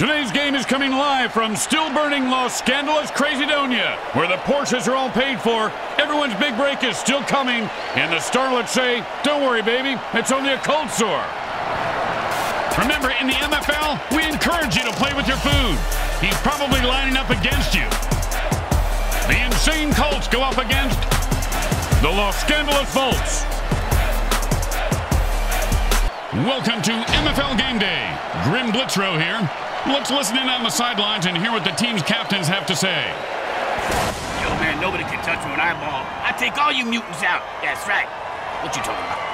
Today's game is coming live from still burning Los Scandalous Crazydonia, where the Porsches are all paid for, everyone's big break is still coming, and the starlets say, don't worry, baby, it's only a cold sore. Remember, in the MFL, we encourage you to play with your food. He's probably lining up against you. The Insane Cults go up against the Los Scandalous Volts. Welcome to MFL Game Day. Grim Blitzrow here. Let's listen in on the sidelines and hear what the team's captains have to say. Yo, man, nobody can touch me when I ball. I take all you mutants out. That's right. What you talking about?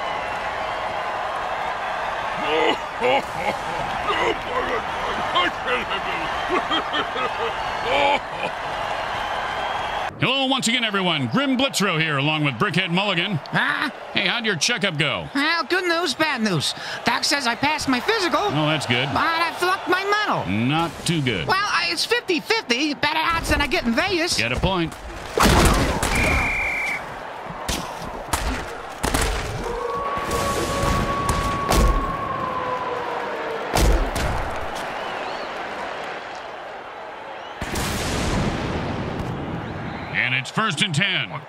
Hello once again, everyone. Grim Blitzrow here, along with Brickhead Mulligan. Huh? Hey, how'd your checkup go? Well, good news, bad news. Doc says I passed my physical, Oh, that's good. but I flunked my mental. Not too good. Well, it's 50-50. Better odds than I get in Vegas. Get a point. And it's first and ten. Oh,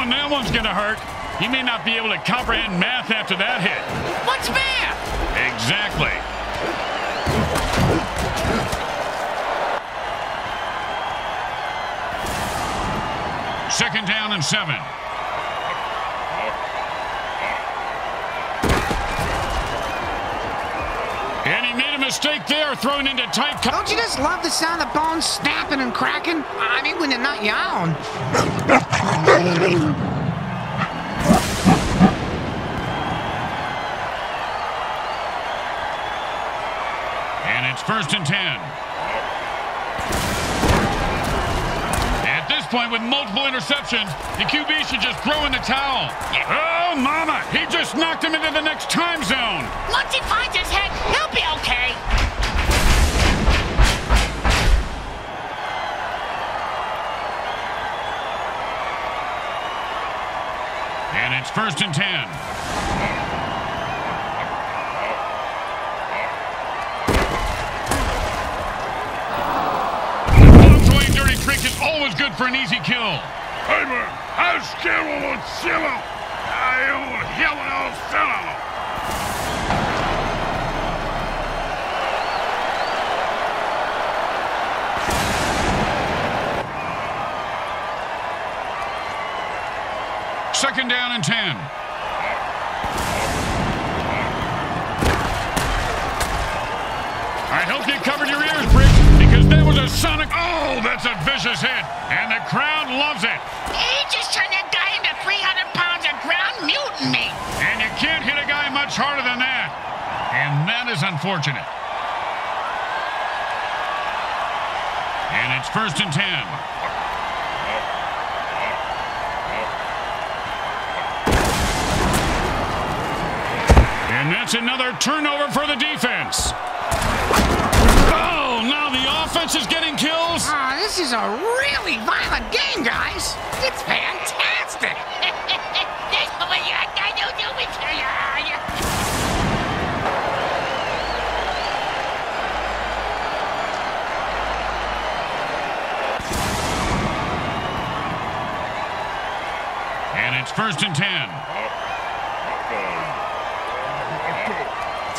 and that one's gonna hurt. He may not be able to comprehend math after that hit. What's math? Exactly. Second down and seven. Mistake there, throwing into tight cover. Don't you just love the sound of bones snapping and cracking? I mean, when they're not your own. And it's first and ten. At this point, with multiple interceptions, the QB should just throw in the towel. Oh, mama! He just knocked him into the next time zone. Once he finds his head, he'll be okay. And it's first and ten. Throwing dirty trick is always good for an easy kill. Hey man, I scared of cielo. I own hell of cielo. Second down and ten. I hope you covered your ears, Brick, because that was a sonic. Oh, that's a vicious hit, and the crowd loves it. Much harder than that. And that is unfortunate. And it's first and ten. And that's another turnover for the defense. Oh, now the offense is getting kills. Ah, this is a really violent game, guys. It's fantastic. First and ten.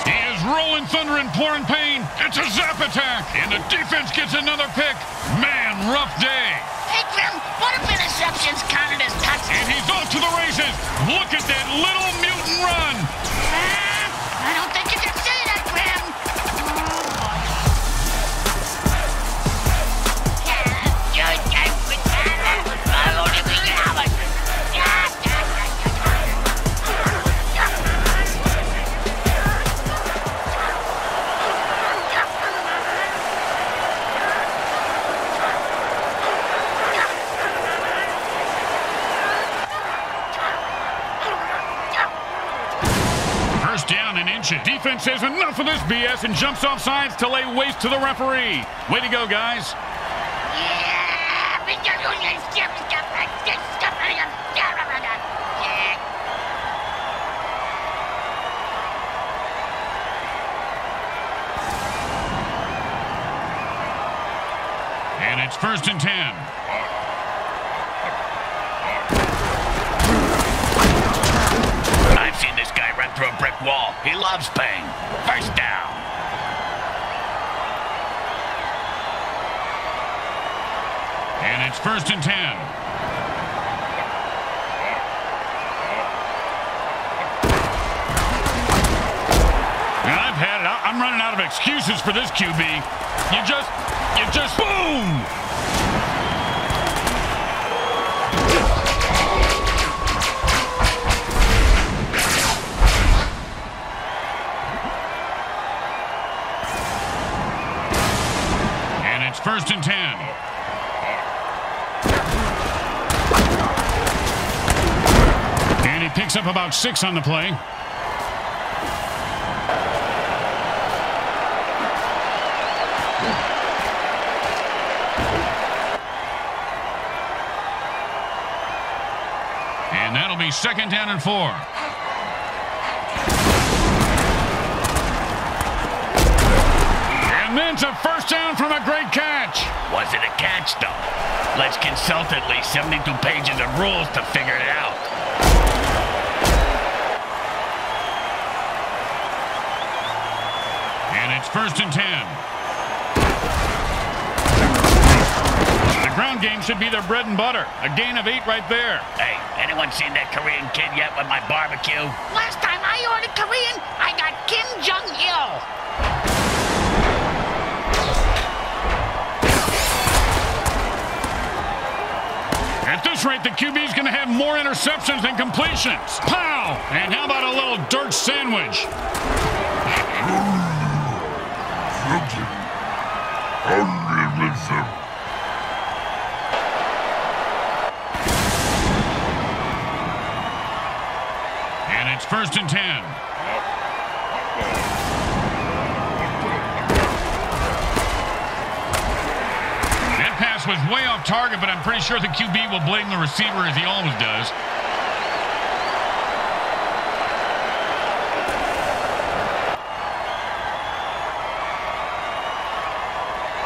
He is rolling thunder and pouring pain. It's a zap attack, and the defense gets another pick. Man, rough day. Hey, Grim, what if interceptions counted as And he's off to the races. Look at that little mutant run. says enough of this BS and jumps off sides to lay waste to the referee. Way to go, guys. And it's first and ten. I've seen this guy run through a brick wall. He loves pain. First down. And it's first and ten. And I've had it. I'm running out of excuses for this QB. You just, you just, boom! First and ten. And he picks up about six on the play. And that'll be second down and four. And a first down from a great catch. Was it a catch, though? Let's consult at least 72 pages of rules to figure it out. And it's first and ten. The ground game should be their bread and butter. A gain of eight right there. Hey, anyone seen that Korean kid yet with my barbecue? Last time I ordered Korean, I got Kim Jong At this rate, the QB is going to have more interceptions than completions. Pow! And how about a little dirt sandwich? And it's first and ten. That pass was way off target, but I'm pretty sure the QB will blame the receiver as he always does.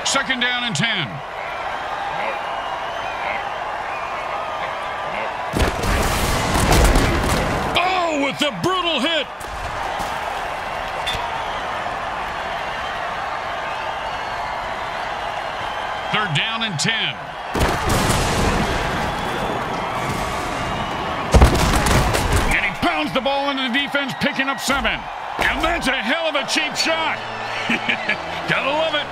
Second down and 10. Oh, with the brutal hit. Third down and 10. And he pounds the ball into the defense, picking up seven. And that's a hell of a cheap shot. Gotta love it.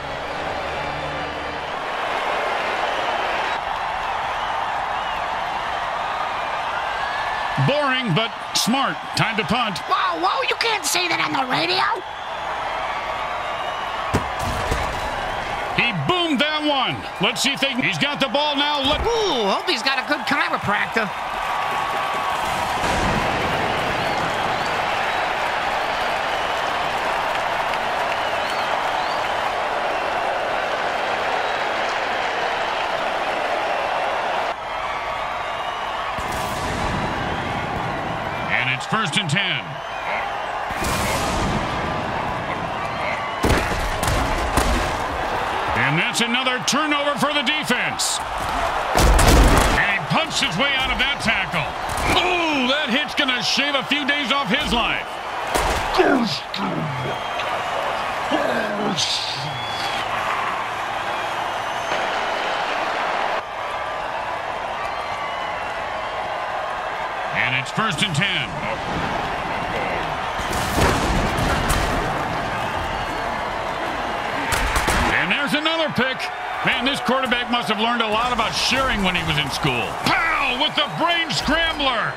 Boring, but smart. Time to punt. Whoa, whoa, you can't say that on the radio. He boomed that one. Let's see if they... He's got the ball now. Look. Ooh, hope he's got a good chiropractor. first and 10. That's another turnover for the defense. And he punched his way out of that tackle. Ooh, that hit's going to shave a few days off his life. And it's first and ten. And there's another pick. Man, this quarterback must have learned a lot about sharing when he was in school. Pow! With the brain scrambler.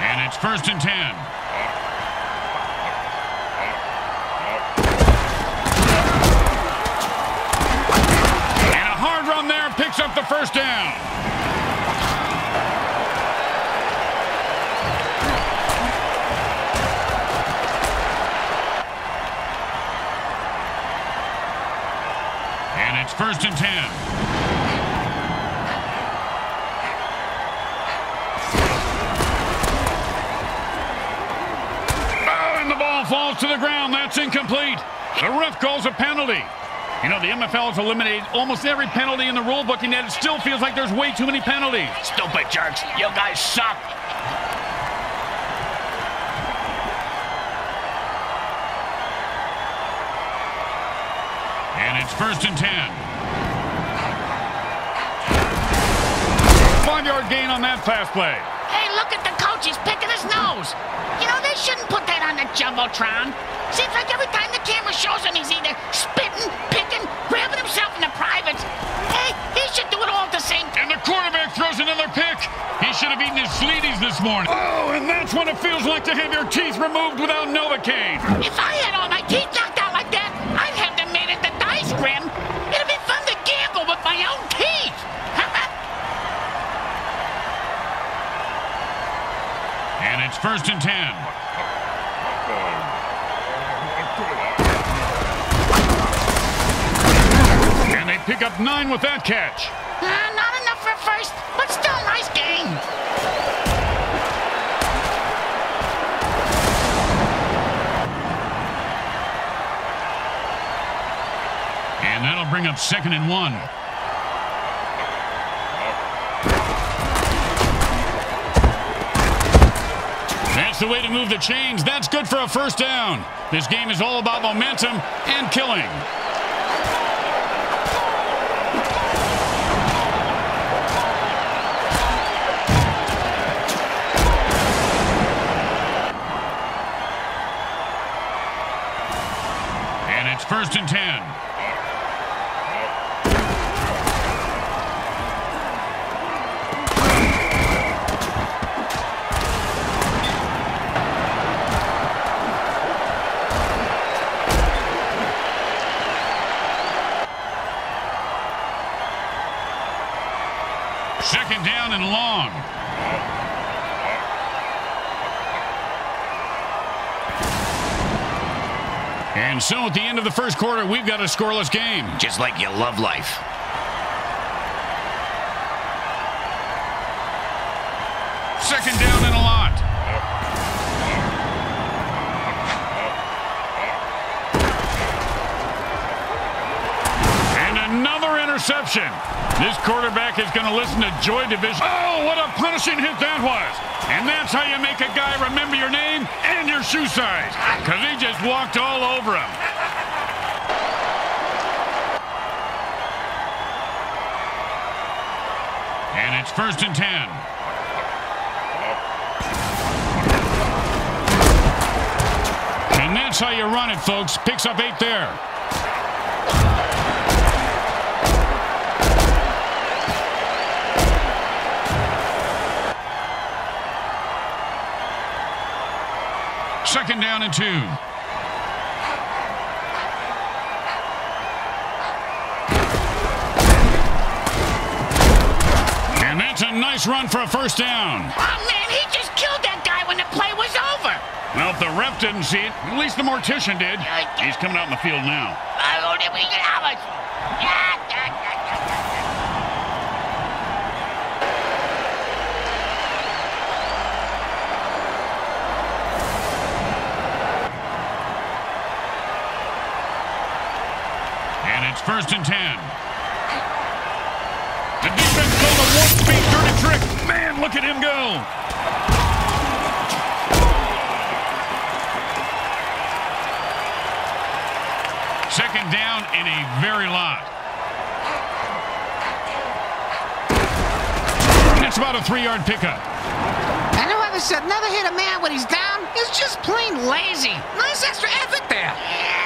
And it's first and ten. And it's first and ten. Oh, and the ball falls to the ground. That's incomplete. The ref calls a penalty. You know, the MFL has eliminated almost every penalty in the rulebook, and yet it still feels like there's way too many penalties. Stupid jerks. You guys suck. It's first and ten. Five-yard gain on that pass play. Hey, look at the coach. He's picking his nose. You know, they shouldn't put that on the Jumbotron. Seems like every time the camera shows him, he's either spitting, picking, grabbing himself in the privates. Hey, he should do it all at the same time. And the quarterback throws another pick. He should have eaten his Sleeties this morning. Oh, and that's what it feels like to have your teeth removed without Novocaine. If I had all my teeth knocked out first and ten. And they pick up nine with that catch. Uh, not enough for first, but still nice game. And that'll bring up second and one. That's the way to move the chains. That's good for a first down. This game is all about momentum and killing. first and 10. And long. And so at the end of the first quarter, we've got a scoreless game. Just like you love life. Second down and a lot. And another interception. This quarterback is going to listen to Joy Division. Oh, what a punishing hit that was. And that's how you make a guy remember your name and your shoe size. Because he just walked all over him. And it's first and ten. And that's how you run it, folks. Picks up eight there. Second down and two. And that's a nice run for a first down. Oh, man, he just killed that guy when the play was over. Well, if the ref didn't see it, at least the mortician did. He's coming out in the field now. Oh, first and ten. The defense pulled a one-speed dirty trick. Man, look at him go. Second down in a very lot. That's about a three-yard pickup. And whoever said never hit a man when he's down is just plain lazy. Nice extra effort there. And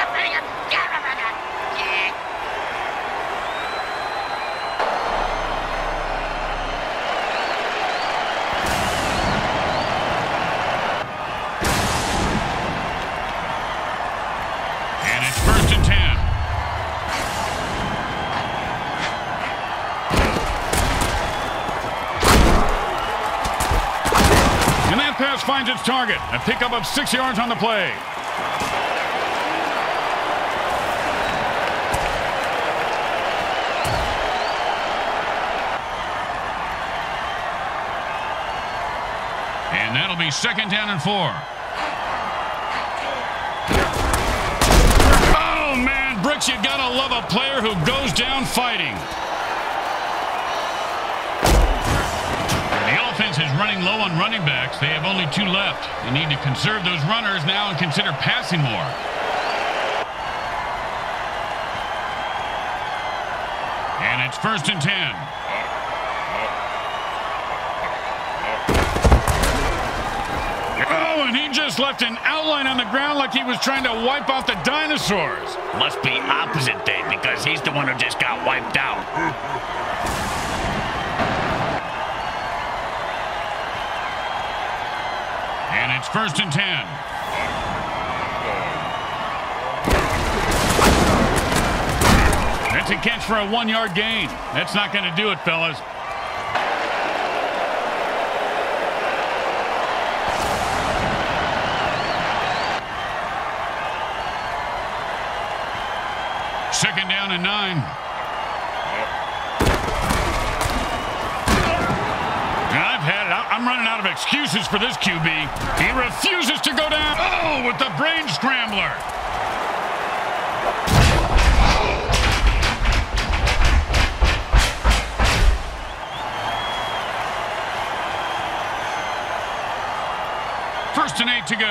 finds its target. A pickup of six yards on the play. And that'll be second down and four. Oh, man, Bricks, you gotta love a player who goes down fighting. Is running low on running backs. They have only two left. They need to conserve those runners now and consider passing more. And it's first and ten. Oh, and he just left an outline on the ground like he was trying to wipe out the dinosaurs. Must be opposite day because he's the one who just got wiped out. And it's first and ten. That's a catch for a one-yard gain. That's not going to do it, fellas. Second down and nine. I've had it. I'm running out of excuses for this QB. He refuses to go down. Oh, with the brain scrambler. First and eight to go.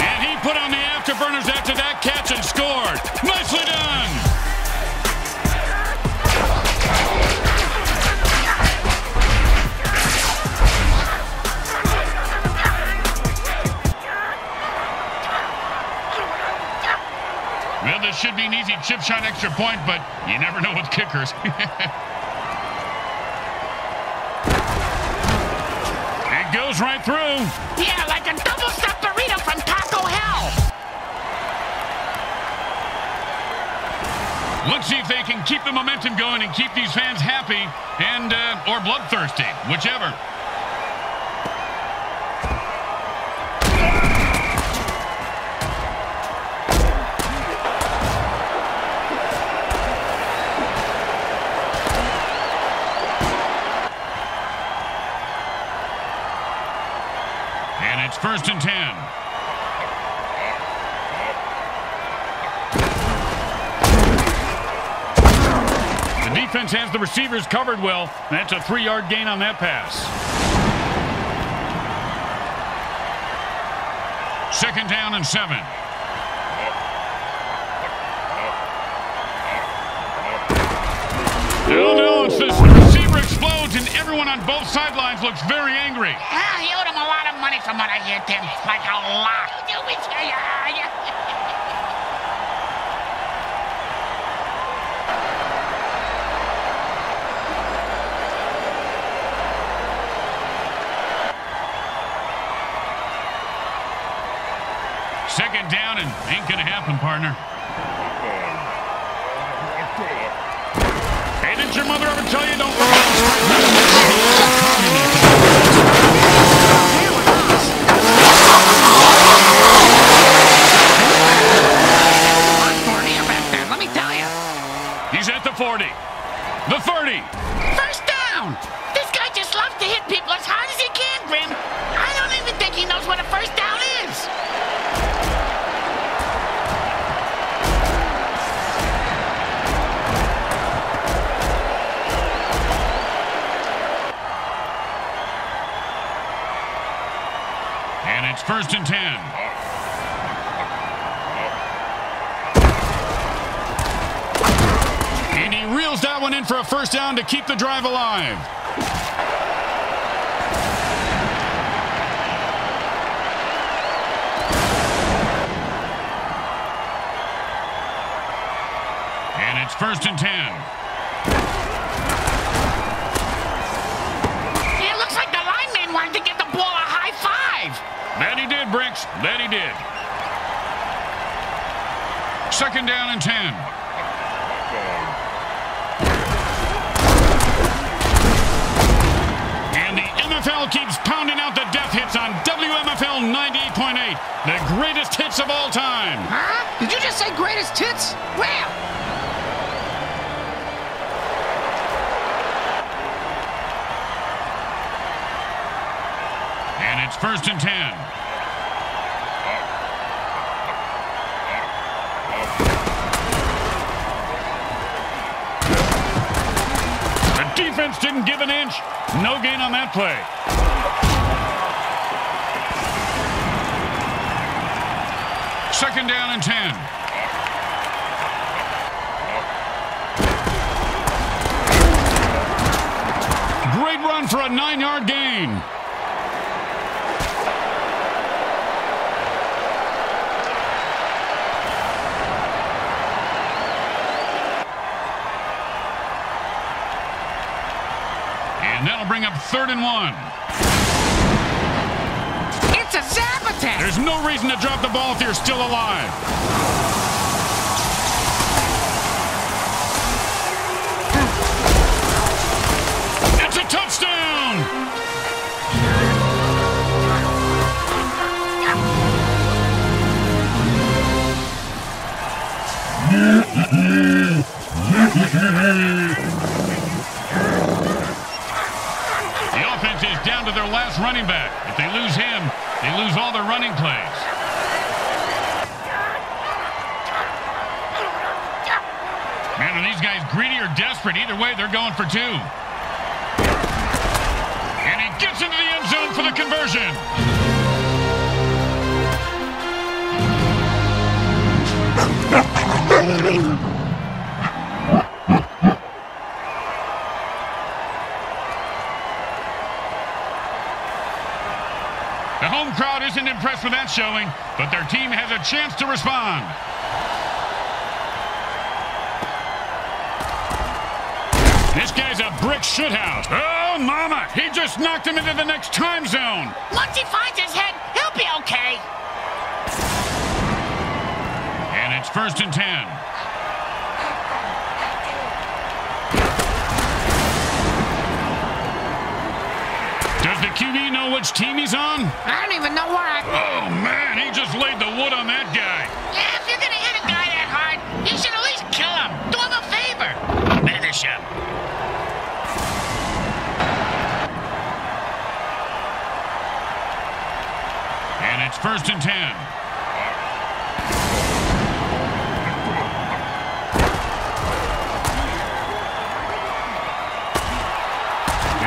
And he put on the afterburners after that catch and scored. Chip shot extra point, but you never know with kickers. it goes right through. Yeah, like a double-stuffed burrito from Taco Hell. Let's see if they can keep the momentum going and keep these fans happy and uh, or bloodthirsty, whichever. The defense has the receivers covered well. That's a three-yard gain on that pass. Second down and seven. No, no, it's this receiver explodes and everyone on both sidelines looks very angry. Ah, you owed him a lot of money from what I hear, Tim. Like a lot. Do it, yeah, yeah. Second down and ain't gonna happen, partner. Hey, didn't your mother ever tell you don't. He's at the 40. The 30. First down. This guy just loves to hit people as hard as he can, Grim. I don't even think he knows what a first down it's first and 10. And he reels that one in for a first down to keep the drive alive. And it's first and 10. That he did. Second down and 10. And the MFL keeps pounding out the death hits on WMFL 98.8, the greatest hits of all time. Huh? Did you just say greatest hits? Wow! And it's first and 10. Defense didn't give an inch. No gain on that play. Second down and 10. Great run for a nine-yard gain. And that'll bring up third and one. It's a zap attack. There's no reason to drop the ball if you're still alive. It's a touchdown! The running back. If they lose him, they lose all their running plays. Man, are these guys greedy or desperate? Either way, they're going for two. And he gets into the end zone for the conversion. The home crowd isn't impressed with that showing, but their team has a chance to respond. This guy's a brick shithouse. Oh, mama! He just knocked him into the next time zone. Once he finds his head, he'll be okay. And it's first and ten. The QB know which team he's on? I don't even know I... Oh, man, he just laid the wood on that guy. Yeah, if you're gonna hit a guy that hard, you should at least kill him. Do him a favor. Finish him. And it's first and ten.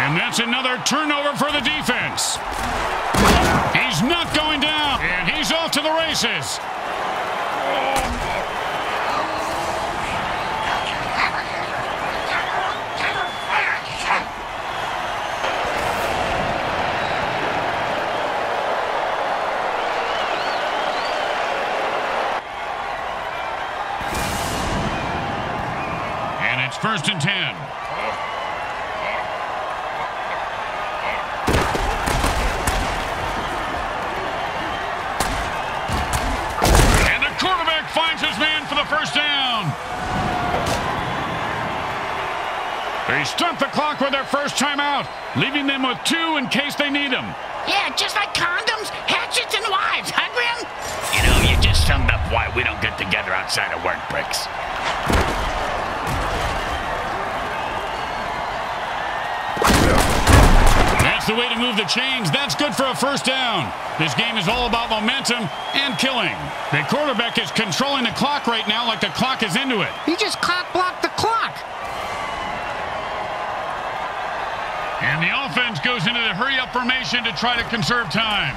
And that's another turnover for the defense. He's not going down, and he's off to the races. And it's first and ten. They stumped the clock with their first time out, leaving them with two in case they need them. Yeah, just like condoms, hatchets, and wives, huh, Grim? You know, you just summed up why we don't get together outside of work bricks. That's the way to move the chains. That's good for a first down. This game is all about momentum and killing. The quarterback is controlling the clock right now like the clock is into it. He just clock blocked the clock. And the offense goes into the hurry-up formation to try to conserve time.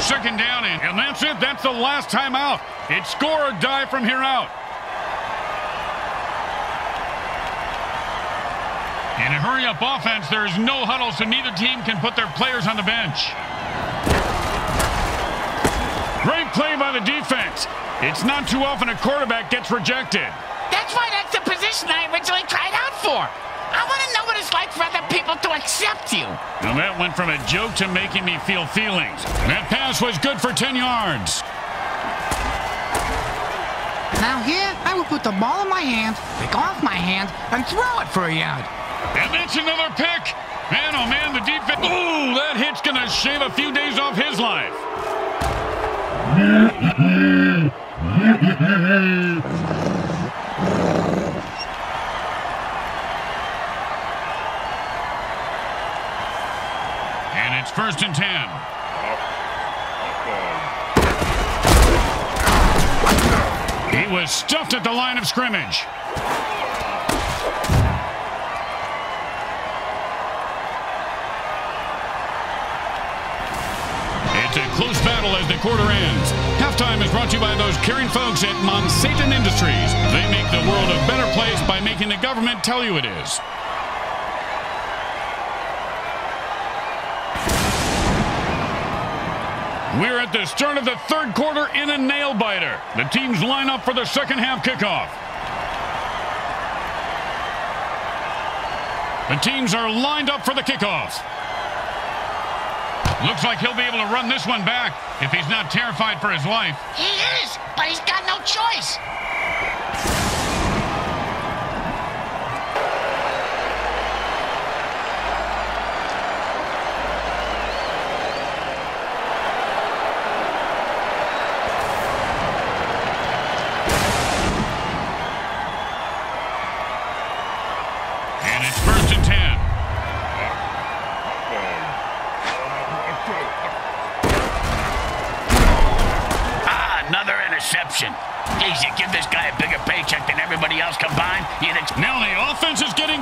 Second down, and, and that's it. That's the last time out. It's score or die from here out. In a hurry-up offense, there is no huddle, so neither team can put their players on the bench. Great play by the defense. It's not too often a quarterback gets rejected. That's why that's the position I originally tried out for. I want to know what it's like for other people to accept you. Now that went from a joke to making me feel feelings. That pass was good for 10 yards. Now here, I will put the ball in my hand, pick off my hand, and throw it for a yard. And that's another pick. Man, oh man, the defense. Ooh, that hit's going to shave a few days off his life. And it's first and ten. He was stuffed at the line of scrimmage. As the quarter ends. Halftime is brought to you by those caring folks at Monsatan Industries. They make the world a better place by making the government tell you it is. We're at the start of the third quarter in a nail biter. The teams line up for the second half kickoff. The teams are lined up for the kickoff. Looks like he'll be able to run this one back if he's not terrified for his life. He is, but he's got no choice.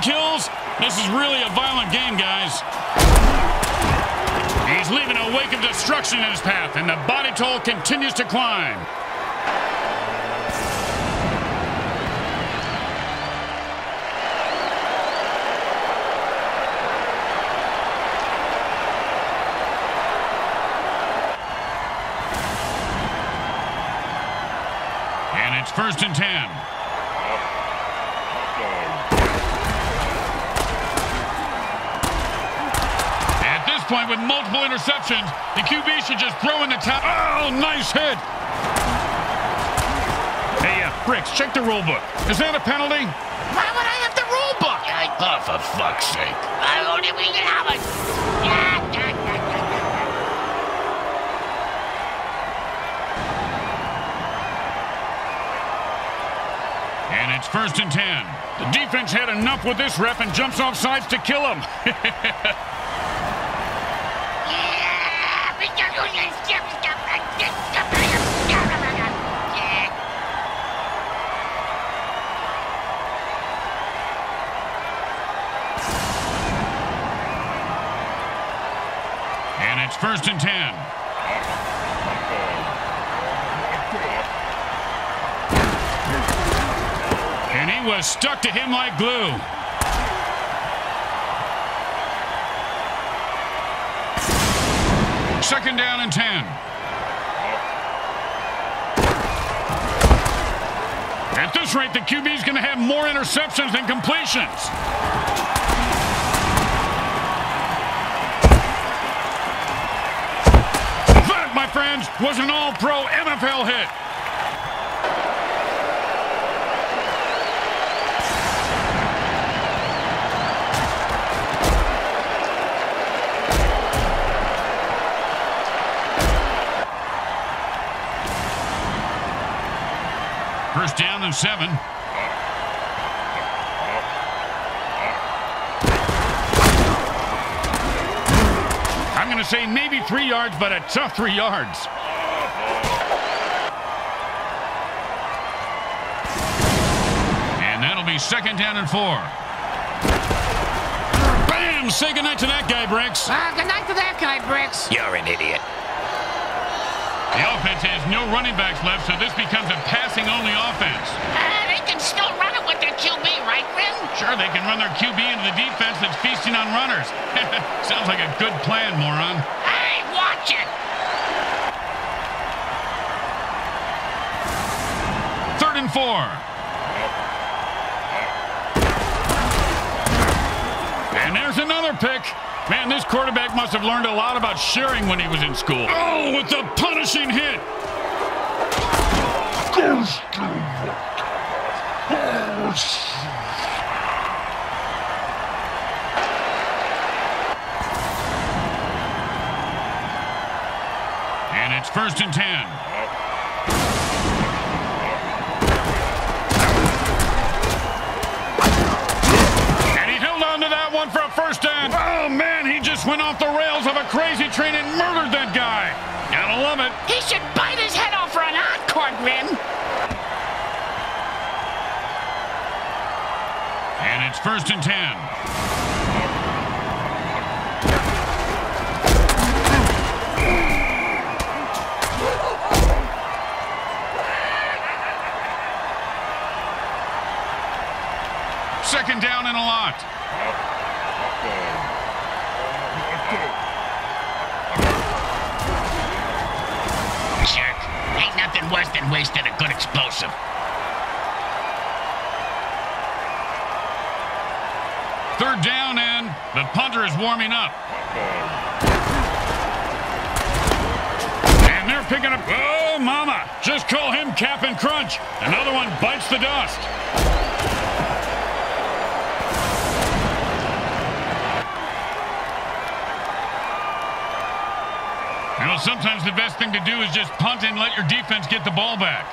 Kills. This is really a violent game, guys. He's leaving a wake of destruction in his path, and the body toll continues to climb. And it's first and ten. At point, with multiple interceptions, the QB should just throw in the top. Oh, nice hit. Hey, uh, Bricks, check the rule book. Is that a penalty? Why would I have the rule book? Oh, for fuck's sake. I only we can have it. Yeah, yeah, yeah, yeah, yeah. And it's first and ten. The defense had enough with this ref and jumps off sides to kill him. and it's first and ten. And he was stuck to him like glue. Second down and 10. At this rate, the QB is going to have more interceptions than completions. That, my friends, was an all-pro NFL hit. First down and seven. I'm going to say maybe three yards, but a tough three yards. And that'll be second down and four. Bam! Say goodnight to that guy, Bricks. Ah, good night to that guy, Bricks. You're an idiot. The offense has no running backs left, so this becomes a passing-only offense. Uh, they can still run it with their QB, right, Grim? Sure, they can run their QB into the defense that's feasting on runners. Sounds like a good plan, moron. Hey, watch it. Third and four. And there's another pick. Man, this quarterback must have learned a lot about sharing when he was in school. Oh, with the punishing hit. And it's first and ten. Went off the rails of a crazy train and murdered that guy. Gotta love it. He should bite his head off for an encore grin. And it's first and ten. Second down and a lot. Nothing worse than wasting a good explosive. Third down and the punter is warming up. And they're picking up. Oh, mama. Just call him Cap'n Crunch. Another one bites the dust. Know, sometimes the best thing to do is just punt and let your defense get the ball back.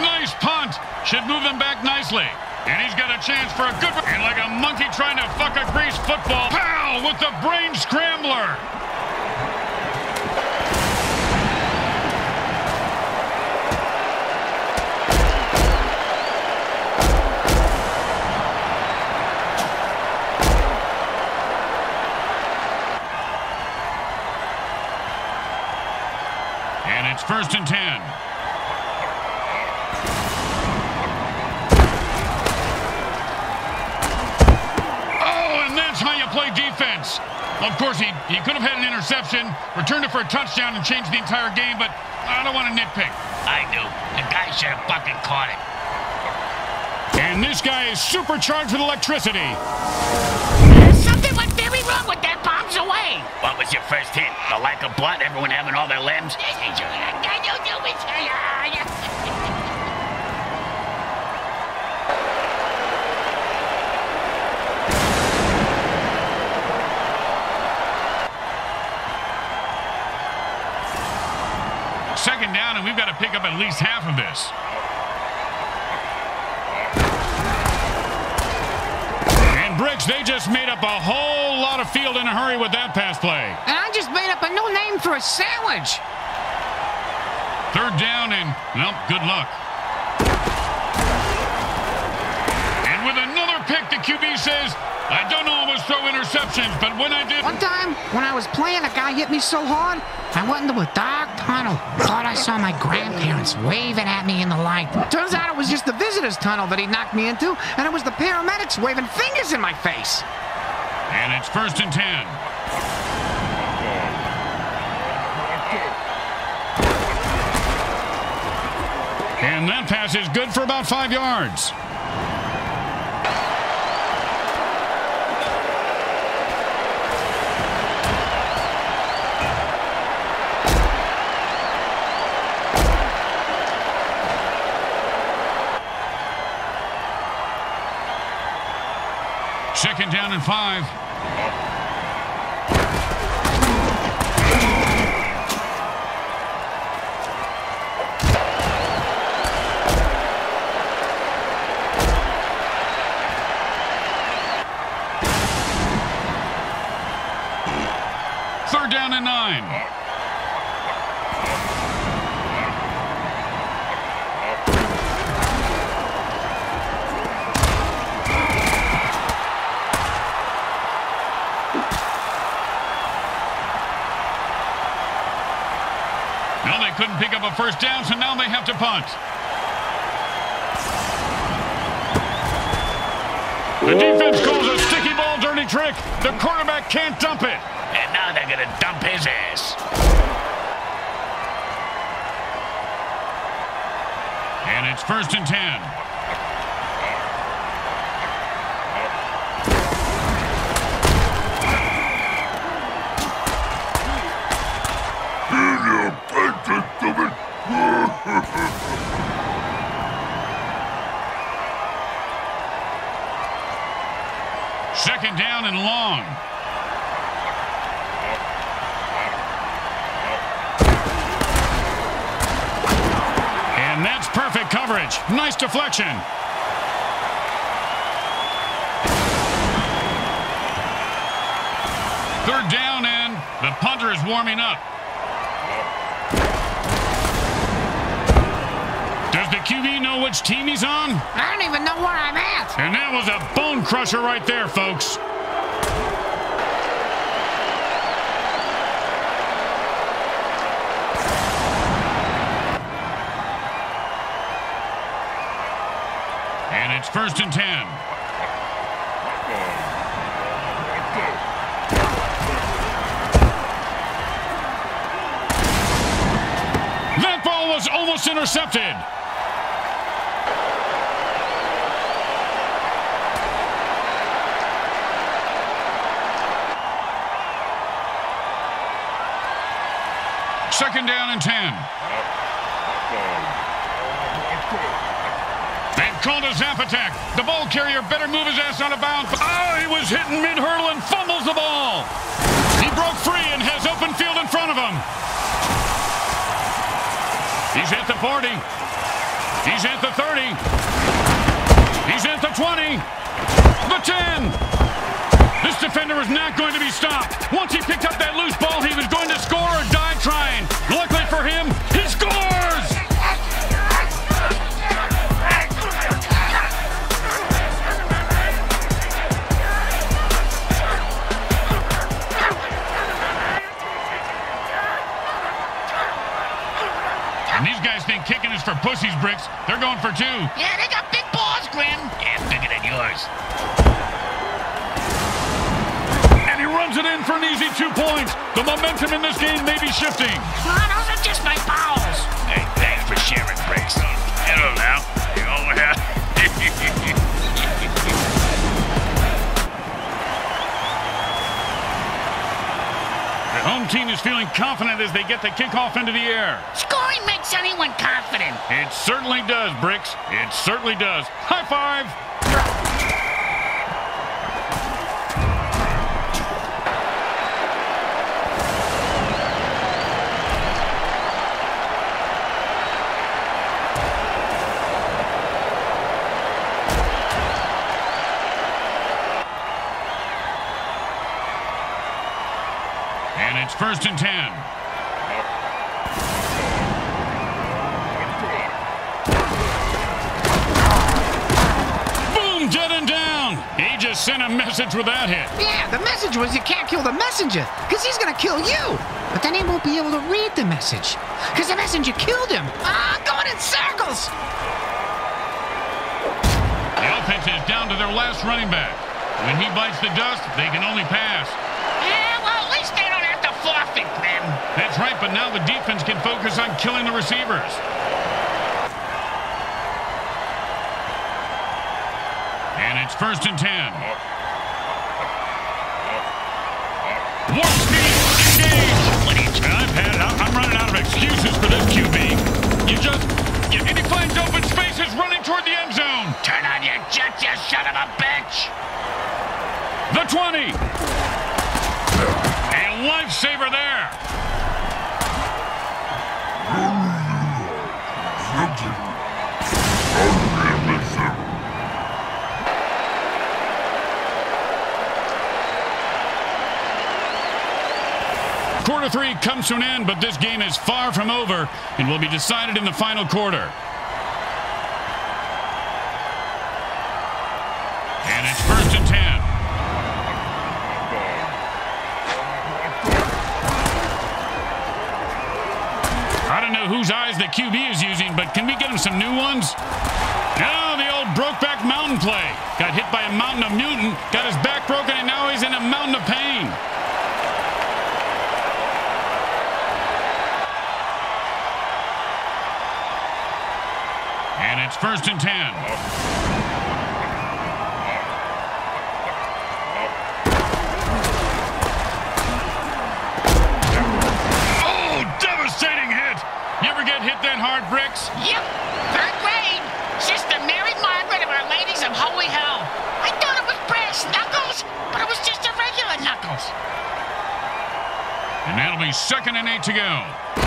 Nice punt. Should move them back nicely. And he's got a chance for a good... And like a monkey trying to fuck a grease football. Pow! With the brain scrambler. First and ten. Oh, and that's how you play defense. Of course, he, he could have had an interception, returned it for a touchdown, and changed the entire game, but I don't want to nitpick. I do. The guy should have fucking caught it. And this guy is supercharged with electricity. Was your first hit? The lack of blood? Everyone having all their limbs? Second down, and we've got to pick up at least half of this. And Bricks, they just made up a whole lot of field in a hurry with that pass play. And I just made up a new name for a sandwich. Third down, and, well, good luck. And with another pick, the QB says, I don't always throw interceptions, but when I did... One time, when I was playing, a guy hit me so hard, I went into a dark tunnel. Thought I saw my grandparents waving at me in the light. Turns out it was just the visitor's tunnel that he knocked me into, and it was the paramedics waving fingers in my face. And it's first and ten. And that pass is good for about five yards. Second down and five. Down and nine. No, they couldn't pick up a first down, so now they have to punt. The defense calls a sticky ball dirty trick. The quarterback can't dump it. And gonna dump his ass. And it's first and ten. Second down and long. And that's perfect coverage. Nice deflection. Third down and the punter is warming up. Does the QB know which team he's on? I don't even know where I'm at. And that was a bone crusher right there, folks. First and ten. That ball was almost intercepted. Second down and 10. Called a zap attack. The ball carrier better move his ass out of bounds. Oh, he was hitting mid-hurdle and fumbles the ball. He broke free and has open field in front of him. He's at the 40. He's at the 30. He's at the 20. The 10. This defender is not going to be stopped. Once he picked up that loose ball, he was going to score or die trying. Luckily for him, And these guys think kicking is for pussies, Bricks. They're going for two. Yeah, they got big balls, Grim. Yeah, bigger than yours. And he runs it in for an easy two points. The momentum in this game may be shifting. Oh, those are just my balls. Hey, thanks for sharing, Bricks. Hello now. Uh, The home team is feeling confident as they get the kickoff into the air. Scoring makes anyone confident. It certainly does, Bricks. It certainly does. High five. And it's first and ten. Sent a message with that hit. Yeah, the message was you can't kill the messenger, because he's gonna kill you. But then he won't be able to read the message, because the messenger killed him. Ah, going in circles. The offense is down to their last running back. When he bites the dust, they can only pass. Yeah, well, at least they don't have to forfeit, Grim. That's right, but now the defense can focus on killing the receivers. It's first and ten. Warp speed, engage. I've had. I'm running out of excuses for this QB. You just, you, and he finds open spaces running toward the end zone. Turn on your jet, you son of a bitch. The 20. A lifesaver there. Quarter three comes to an end, but this game is far from over and will be decided in the final quarter. And it's first and ten. I don't know whose eyes the QB is using, but can we get him some new ones? Oh, the old Brokeback Mountain play. Got hit by a mountain of mutant, got his back broken, and now he's in a mountain of pain. And it's first and ten. Oh, devastating hit. You ever get hit that hard, Bricks? Yep, third grade. Sister Mary Margaret of Our Ladies of Holy Hell. I thought it was brass knuckles, but it was just a regular knuckles. And that'll be second and eight to go.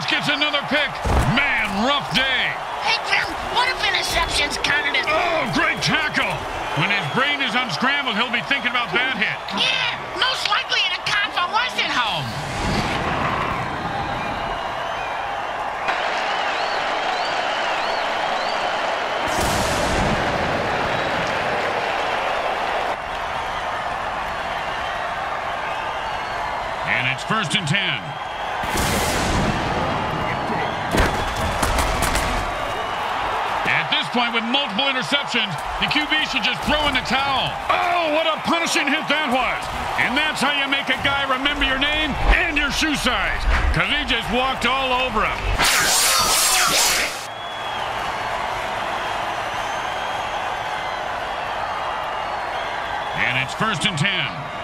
Defense gets another pick. Man, rough day. Hey, Grim, what if interceptions counted as... Oh, great tackle. When his brain is unscrambled, he'll be thinking about that hit. Yeah, most likely the confa was at home. And it's first and ten. Point, with multiple interceptions, the QB should just throw in the towel. Oh, what a punishing hit that was. And that's how you make a guy remember your name and your shoe size. Because he just walked all over him. And it's first and ten.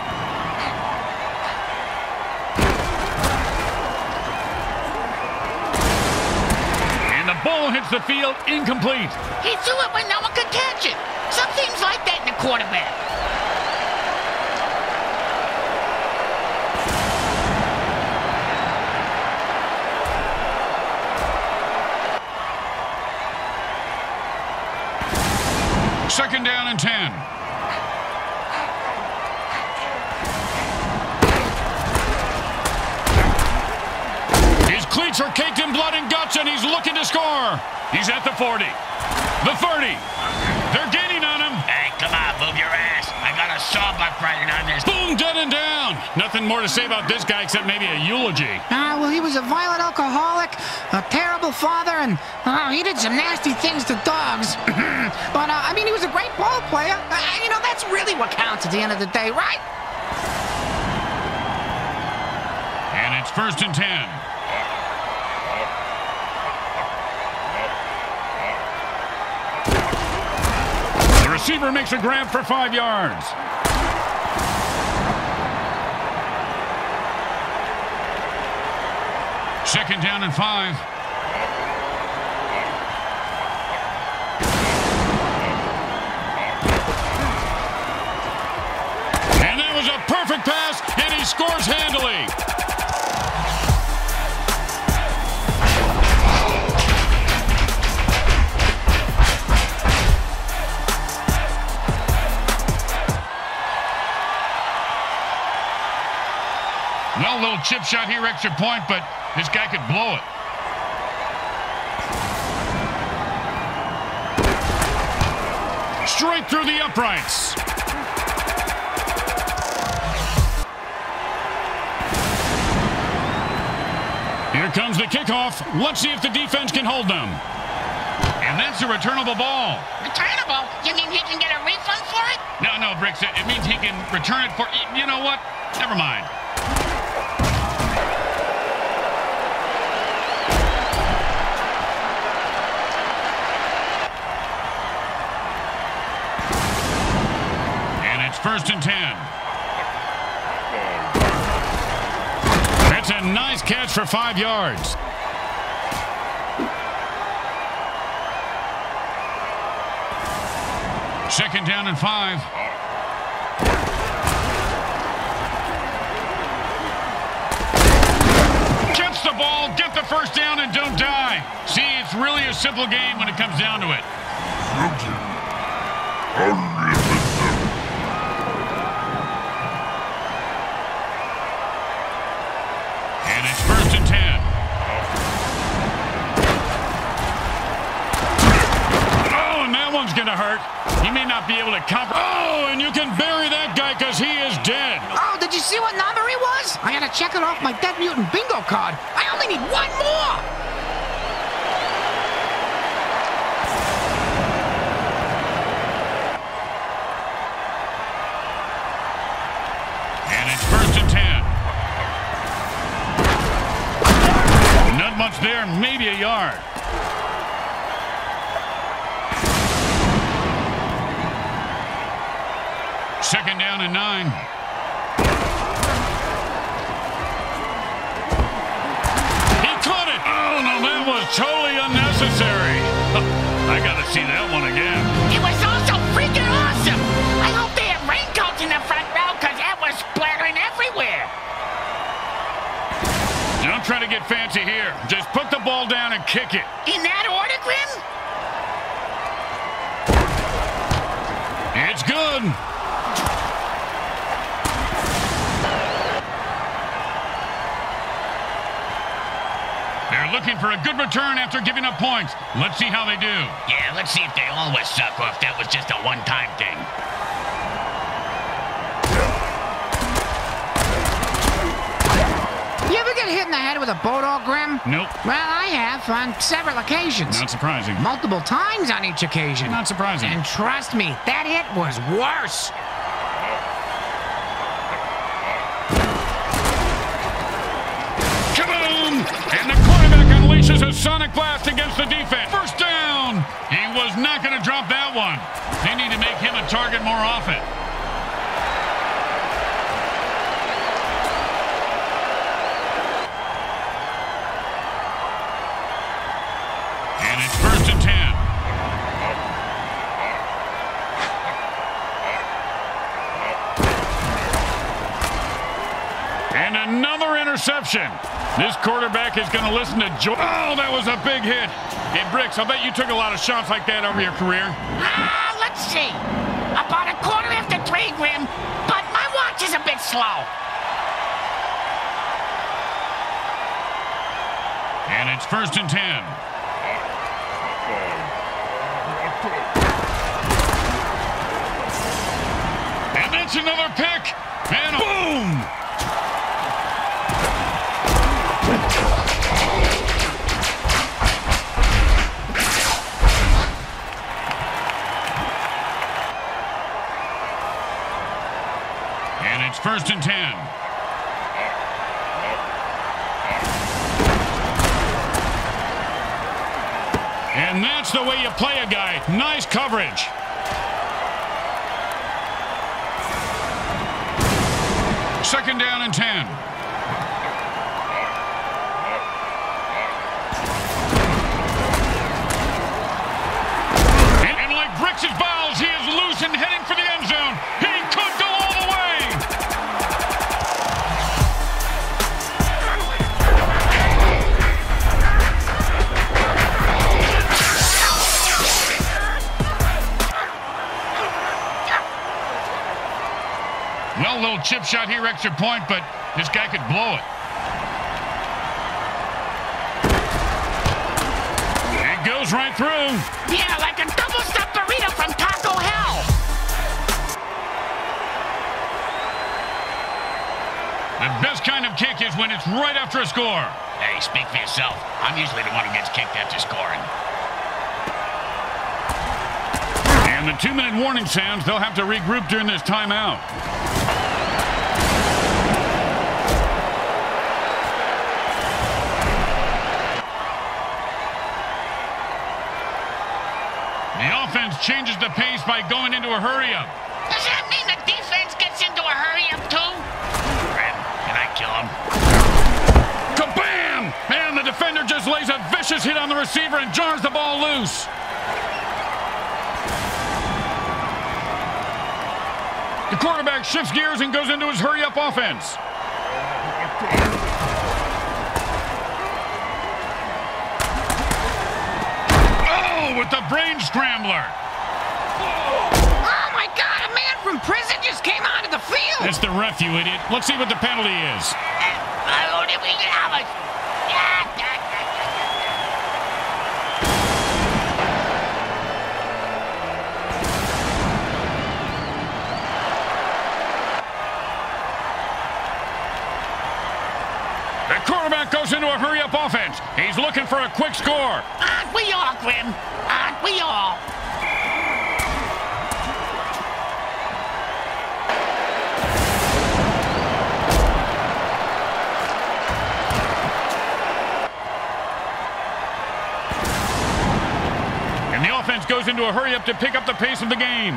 Ball hits the field incomplete. He threw it when no one could catch it. Some things like that in a quarterback. His cleats are caked in blood and guts, and he's looking to score. He's at the 40. The 30. They're gaining on him. Hey, come on, move your ass. I got a sawbuck riding on this. Boom, dead and down. Nothing more to say about this guy except maybe a eulogy. Ah, well, he was a violent alcoholic, a terrible father, and oh, he did some nasty things to dogs. but, uh, I mean, he was a great ball player. Uh, you know, that's really what counts at the end of the day, right? And it's first and 10. Receiver makes a grab for five yards. Second down and five. And that was a perfect pass, and he scores handily. Well, a little chip shot here, extra point, but this guy could blow it. Straight through the uprights. Here comes the kickoff. Let's see if the defense can hold them. And that's a returnable ball. Returnable? You mean he can get a refund for it? No, no, Bricks. It, it means he can return it for. You know what? Never mind. First and ten. That's a nice catch for five yards. Second down and five. The ball, get the first down, and don't die. See, it's really a simple game when it comes down to it. Not be able to cover. Oh, and you can bury that guy because he is dead. Oh, did you see what number he was? I gotta check it off my Dead Mutant bingo card. I only need one more! And it's first and ten. Not much there, maybe a yard. Second down and nine. He caught it. Oh, no, that was totally unnecessary. I got to see that one again. It was also freaking awesome. I hope they have raincoats in the front row because that was splattering everywhere. Don't try to get fancy here. Just put the ball down and kick it. In that order, Grim? It's good. Looking for a good return after giving up points. Let's see how they do. Yeah, let's see if they always suck or if that was just a one-time thing. You ever get hit in the head with a Bodog, Grim? Nope. Well, I have on several occasions. Not surprising. Multiple times on each occasion. Not surprising. And trust me, that hit was worse. Sonic blast against the defense. First down! He was not going to drop that one. They need to make him a target more often. And it's first and ten. And another interception. This quarterback is going to listen to Joe. Oh, that was a big hit. Hey, Bricks, I bet you took a lot of shots like that over your career. Ah, let's see. About a quarter after three, Grim, but my watch is a bit slow. And it's first and ten. And that's another pick. And boom! First and ten. And that's the way you play a guy. Nice coverage. Second down and 10. And, and like bricks his chip shot here, extra point, but this guy could blow it. It goes right through. Yeah, like a double stuffed burrito from Taco Hell. The best kind of kick is when it's right after a score. Hey, speak for yourself. I'm usually the one who gets kicked after scoring. And the two-minute warning sounds, they'll have to regroup during this timeout. Changes the pace by going into a hurry-up. Does that mean the defense gets into a hurry up too? Grim, can I kill him? Kabam! And the defender just lays a vicious hit on the receiver and jars the ball loose. The quarterback shifts gears and goes into his hurry-up offense. Oh, with the brain scrambler. From prison just came onto the field! That's the ref, you idiot. Let's see what the penalty is. The quarterback goes into a hurry-up offense. He's looking for a quick score. Aren't we all, Grim? Aren't we all? Offense goes into a hurry-up to pick up the pace of the game.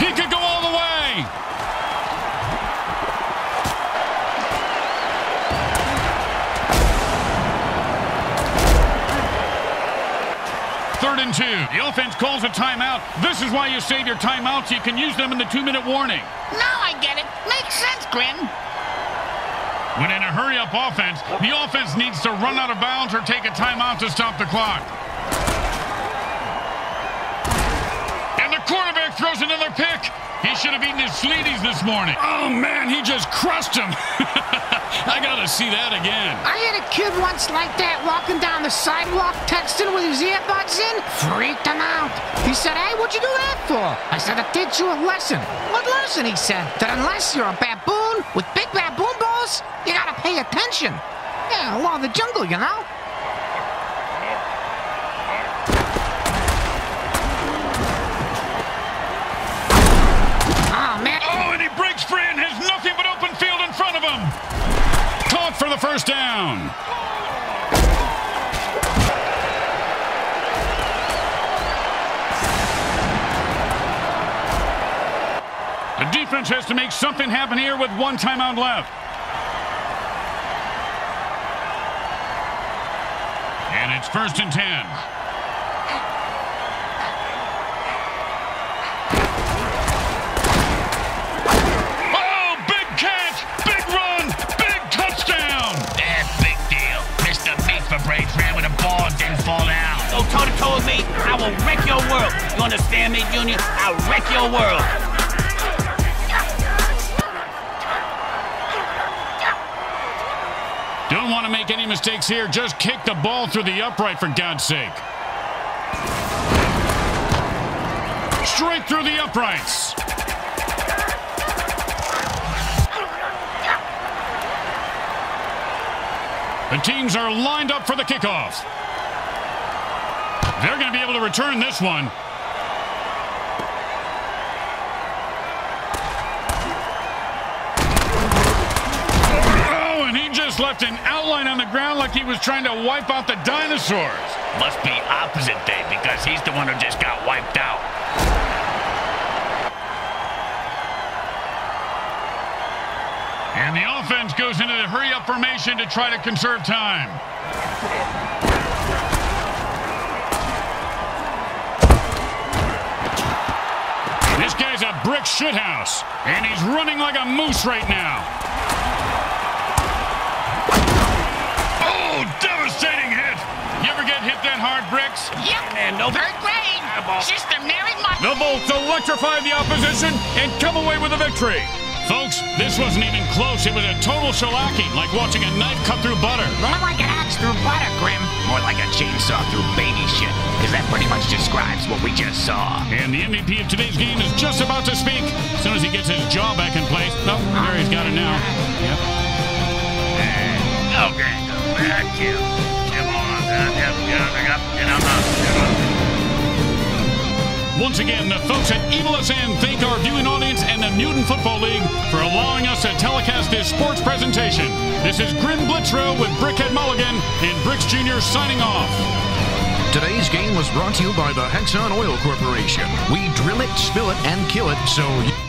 He could go all the way. Third and two. The offense calls a timeout. This is why you save your timeouts. You can use them in the two-minute warning. Now I get it. Makes sense, Grim. When in a hurry-up offense, the offense needs to run out of bounds or take a timeout to stop the clock. And the quarterback throws another pick. He should have eaten his Sleeties this morning. Oh, man, he just crushed him. I got to see that again. I had a kid once like that walking down the sidewalk texting with his earbuds in. Freaked him out. He said, hey, what'd you do that for? I said, I teach you a lesson. What lesson? He said, that unless you're a baboon with big baboon balls, you gotta pay attention. Yeah, law of the jungle, you know? Oh, man. Oh, and he breaks free and has nothing but open field in front of him. Caught for the first down. The defense has to make something happen here with one timeout left. And it's first and ten. Oh, big catch, big run, big touchdown. That big deal. Mr. Meat for Brains ran with a ball and didn't fall down. Go toe to toe with me, I will wreck your world. You understand me, Junior? I'll wreck your world. Make any mistakes here. Just kick the ball through the upright, for God's sake. Straight through the uprights. The teams are lined up for the kickoff. They're going to be able to return this one. Just left an outline on the ground like he was trying to wipe out the dinosaurs. Must be opposite day because he's the one who just got wiped out. And the offense goes into the hurry-up formation to try to conserve time. This guy's a brick shithouse, and he's running like a moose right now. Get hit that hard, Bricks? Yep. Man, no- Third grade. Eyeball. Sister Mary Mother. The Volts electrify the opposition and come away with a victory. Folks, this wasn't even close. It was a total shellacking, like watching a knife cut through butter. More like an axe through butter, Grim. More like a chainsaw through baby shit. Because that pretty much describes what we just saw. And the MVP of today's game is just about to speak. As soon as he gets his jaw back in place. No, there he's got it now. Yep. Okay. Oh, Thank you. Once again, the folks at Evil SN thank our viewing audience and the Mutant Football League for allowing us to telecast this sports presentation. This is Grim Blitzrow with Brickhead Mulligan and Bricks Jr. signing off. Today's game was brought to you by the Hexon Oil Corporation. We drill it, spill it, and kill it so you...